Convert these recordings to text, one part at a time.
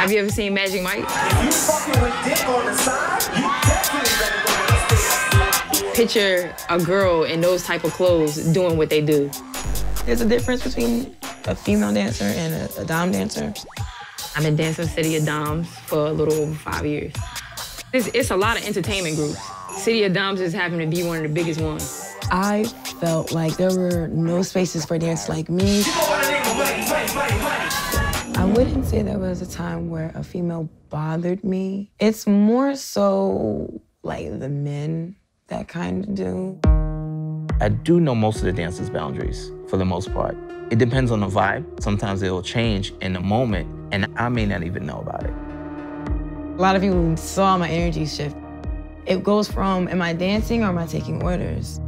Have you ever seen Magic Mike? You fucking with dick on the side, you definitely better go upstairs. Picture a girl in those type of clothes doing what they do. There's a difference between a female dancer and a, a dom dancer. I've been dancing City of Doms for a little over five years. It's, it's a lot of entertainment groups. City of Doms just happened to be one of the biggest ones. I felt like there were no spaces for dance like me. I wouldn't say there was a time where a female bothered me. It's more so like the men that kind of do. I do know most of the dancers' boundaries for the most part. It depends on the vibe. Sometimes it'll change in the moment, and I may not even know about it. A lot of people saw my energy shift. It goes from, am I dancing or am I taking orders?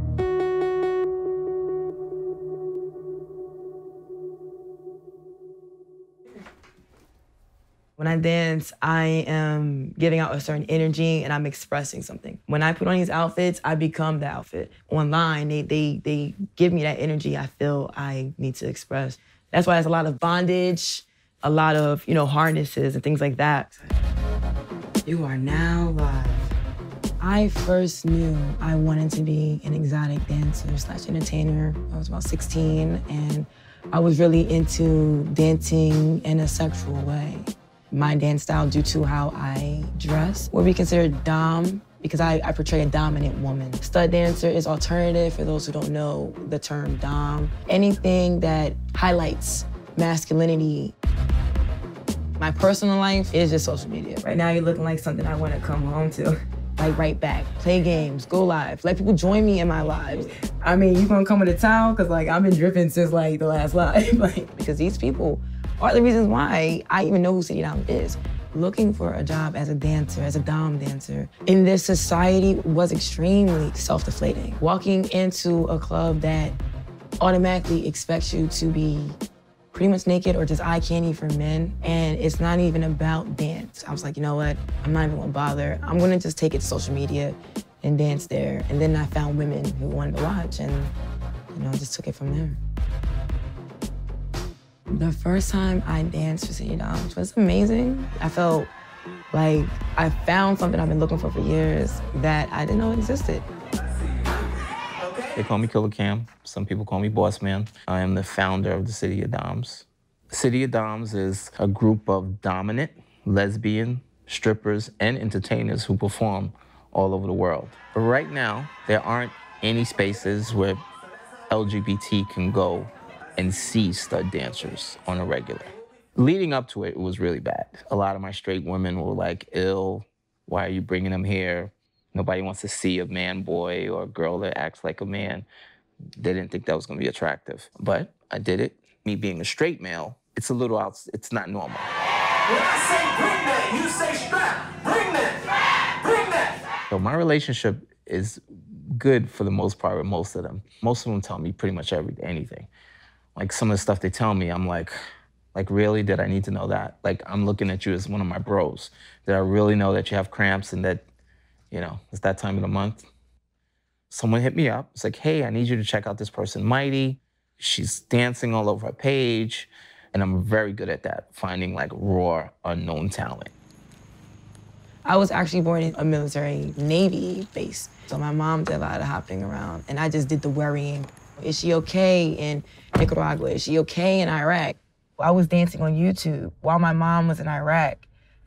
When I dance, I am giving out a certain energy and I'm expressing something. When I put on these outfits, I become the outfit. Online, they they they give me that energy I feel I need to express. That's why there's a lot of bondage, a lot of, you know, harnesses and things like that. You are now live. I first knew I wanted to be an exotic dancer slash entertainer. I was about 16 and I was really into dancing in a sexual way my dance style due to how I dress would be considered dom because I, I, portray a dominant woman. Stud dancer is alternative for those who don't know the term dom. Anything that highlights masculinity. My personal life is just social media. Right now you're looking like something I want to come home to. Like right back, play games, go live, let people join me in my lives. I mean, you gonna come into town? Cause like I've been dripping since like the last live. like because these people are the reasons why I even know who City Dom is. Looking for a job as a dancer, as a dom dancer, in this society was extremely self-deflating. Walking into a club that automatically expects you to be pretty much naked or just eye candy for men, and it's not even about dance. I was like, you know what? I'm not even gonna bother. I'm gonna just take it to social media and dance there. And then I found women who wanted to watch, and you know, just took it from there. The first time I danced for City Doms was amazing. I felt like I found something I've been looking for for years that I didn't know existed. They call me Killer Cam. Some people call me Boss Man. I am the founder of the City of Doms. City of Doms is a group of dominant, lesbian, strippers, and entertainers who perform all over the world. But right now, there aren't any spaces where LGBT can go and see stud dancers on a regular. Leading up to it, it was really bad. A lot of my straight women were like, ill, why are you bringing them here? Nobody wants to see a man boy or a girl that acts like a man. They didn't think that was gonna be attractive. But I did it. Me being a straight male, it's a little out, it's not normal. When I say bring that, you say strap. Bring that, bring that. So my relationship is good for the most part with most of them. Most of them tell me pretty much every anything like some of the stuff they tell me, I'm like, like really, did I need to know that? Like I'm looking at you as one of my bros. Did I really know that you have cramps and that, you know, it's that time of the month? Someone hit me up. It's like, hey, I need you to check out this person, Mighty. She's dancing all over her page. And I'm very good at that, finding like raw, unknown talent. I was actually born in a military Navy base. So my mom did a lot of hopping around, and I just did the worrying. Is she okay in Nicaragua? Is she okay in Iraq? I was dancing on YouTube while my mom was in Iraq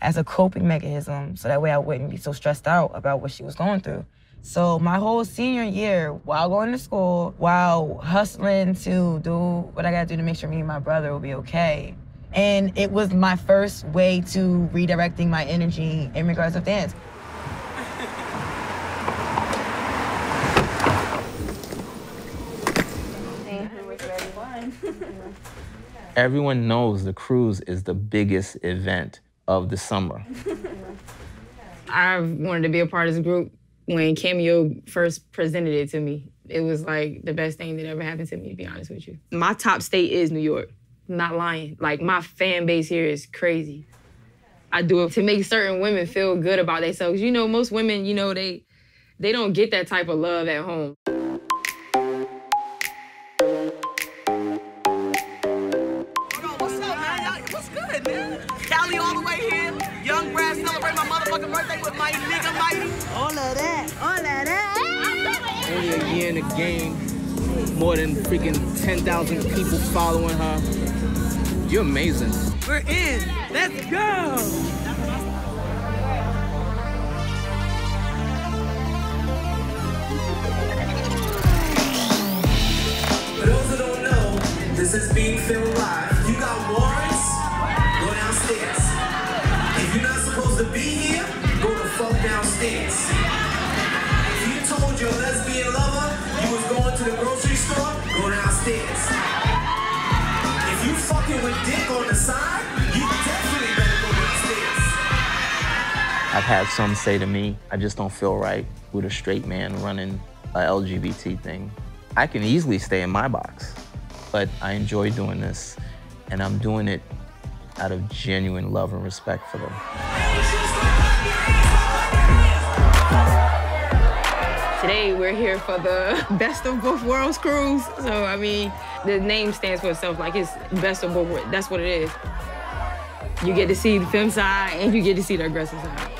as a coping mechanism so that way I wouldn't be so stressed out about what she was going through. So my whole senior year, while going to school, while hustling to do what I gotta do to make sure me and my brother will be okay. And it was my first way to redirecting my energy in regards to dance. Everyone knows the cruise is the biggest event of the summer. I wanted to be a part of this group when Cameo first presented it to me. It was like the best thing that ever happened to me, to be honest with you. My top state is New York. I'm not lying. Like my fan base here is crazy. I do it to make certain women feel good about themselves. You know, most women, you know, they they don't get that type of love at home. Birthday with my nigga Mighty. All of that, all of that. Only a year in the game, more than freaking 10,000 people following her. You're amazing. We're in. Let's go. For those who don't know, this is being filmed live. You got warrants, told your lesbian lover you was going to the grocery store, go downstairs. If you fucking with dick on the side, you definitely better go downstairs. I've had some say to me, I just don't feel right with a straight man running a LGBT thing. I can easily stay in my box, but I enjoy doing this, and I'm doing it out of genuine love and respect for them. Today we're here for the Best of Both Worlds cruise. So I mean, the name stands for itself. Like it's Best of Both Worlds. That's what it is. You get to see the femme side and you get to see the aggressive side.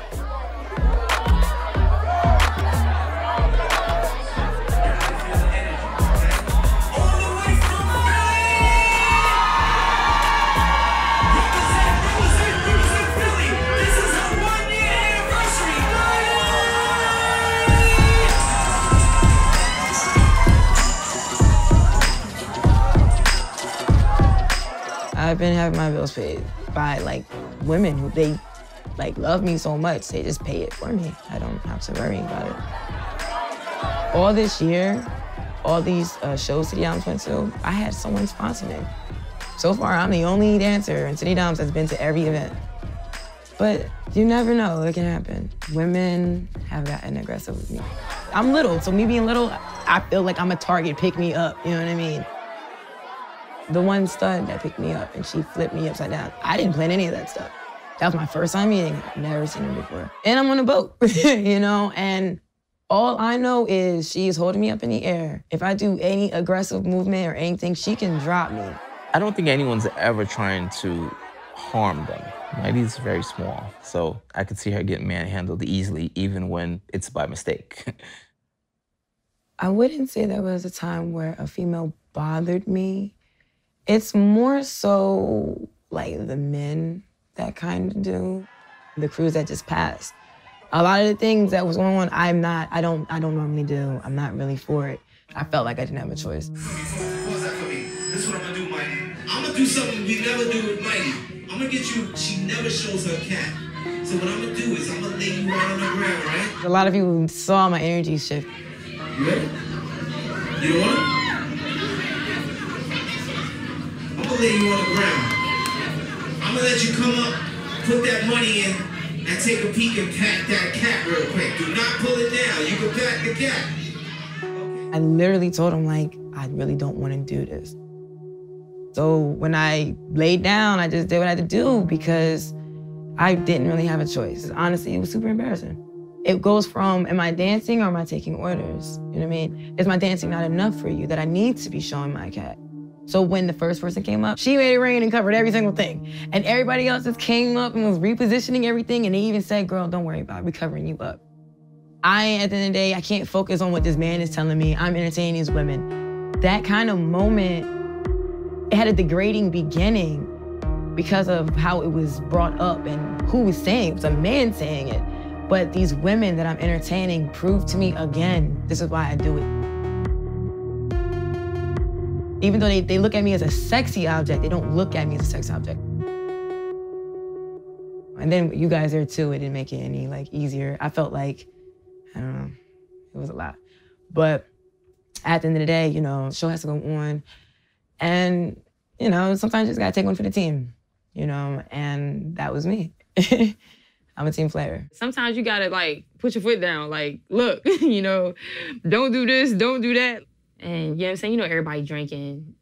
I've been having my bills paid by like women who they like love me so much they just pay it for me. I don't have to worry about it. All this year, all these uh, shows City Doms went to, I had someone sponsor me. So far, I'm the only dancer in City Doms that's been to every event. But you never know, it can happen. Women have gotten aggressive with me. I'm little, so me being little, I feel like I'm a target, pick me up, you know what I mean? The one stud that picked me up and she flipped me upside down. I didn't plan any of that stuff. That was my first time meeting her. Never seen her before. And I'm on a boat, you know, and all I know is she is holding me up in the air. If I do any aggressive movement or anything, she can drop me. I don't think anyone's ever trying to harm them. Mighty's very small, so I could see her getting manhandled easily, even when it's by mistake. I wouldn't say there was a time where a female bothered me. It's more so like the men that kind of do, the cruise that just passed. A lot of the things that was going on, I'm not, I don't, I don't normally do. I'm not really for it. I felt like I didn't have a choice. Pause that for me. This is what I'm gonna do, Mighty. I'm gonna do something we never do with Mighty. I'm gonna get you, she never shows her cat. So what I'm gonna do is I'm gonna lay you out on the ground, right? A lot of people saw my energy shift. You ready? You don't want it? You on the ground. I'm gonna let you come up, put that money in, and take a peek and pat that cat real quick. Do not pull it down. You can pat the cat. I literally told him like, I really don't want to do this. So when I laid down, I just did what I had to do because I didn't really have a choice. Honestly, it was super embarrassing. It goes from, am I dancing or am I taking orders? You know what I mean? Is my dancing not enough for you that I need to be showing my cat? So when the first person came up, she made it rain and covered every single thing. And everybody else just came up and was repositioning everything. And they even said, girl, don't worry about it. We're covering you up. I, at the end of the day, I can't focus on what this man is telling me. I'm entertaining these women. That kind of moment, it had a degrading beginning because of how it was brought up and who was saying it. It was a man saying it. But these women that I'm entertaining proved to me again, this is why I do it. Even though they, they look at me as a sexy object, they don't look at me as a sex object. And then you guys there too, it didn't make it any like easier. I felt like, I don't know, it was a lot. But at the end of the day, you know, show has to go on. And, you know, sometimes you just gotta take one for the team, you know, and that was me. I'm a team player. Sometimes you gotta like put your foot down. Like, look, you know, don't do this, don't do that. And you know what I'm saying? You know, everybody drinking.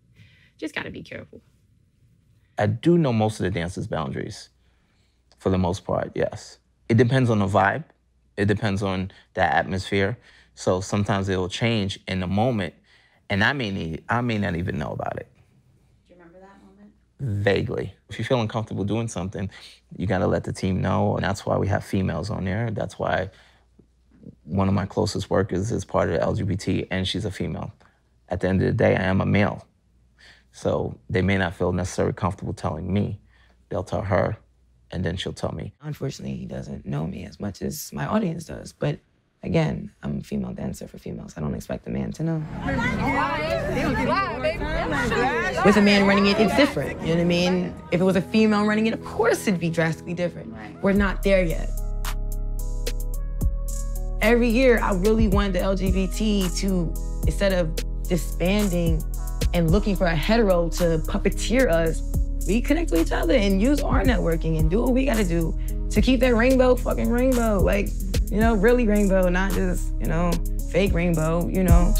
Just gotta be careful. I do know most of the dancers' boundaries, for the most part, yes. It depends on the vibe, it depends on the atmosphere. So sometimes it will change in the moment, and I may need, I may not even know about it. Do you remember that moment? vaguely. If you feel uncomfortable doing something, you got to let the team know. And that's why we have females on there. That's why one of my closest workers is part of the LGBT and she's a female. At the end of the day, I am a male. So they may not feel necessarily comfortable telling me. They'll tell her, and then she'll tell me. Unfortunately, he doesn't know me as much as my audience does. But again, I'm a female dancer for females. I don't expect a man to know. With a man running it, it's different. You know what I mean? If it was a female running it, of course it'd be drastically different. We're not there yet. Every year, I really wanted the LGBT to, instead of disbanding and looking for a hetero to puppeteer us, we connect with each other and use our networking and do what we gotta do to keep that rainbow fucking rainbow. Like, you know, really rainbow, not just, you know, fake rainbow, you know.